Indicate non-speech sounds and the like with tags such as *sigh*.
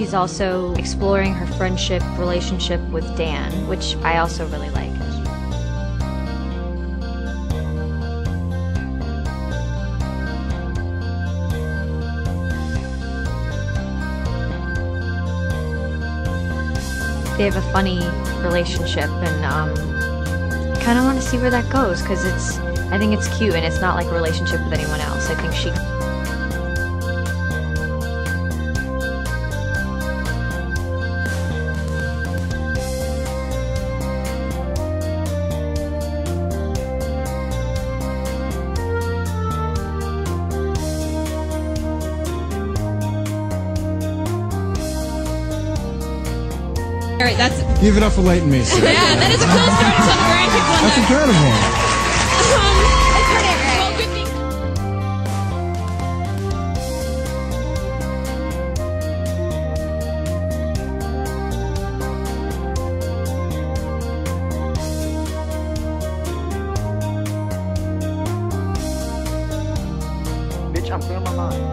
she's also exploring her friendship relationship with Dan, which I also really like. They have a funny relationship, and um, kind of want to see where that goes because it's. I think it's cute, and it's not like a relationship with anyone else. I think she All right, that's Give it up for Leighton Meester. *laughs* Yeah, that is a cool story to tell the grandkids one That's day. incredible. Um, well, good thing. Bitch, I'm clearing my mind.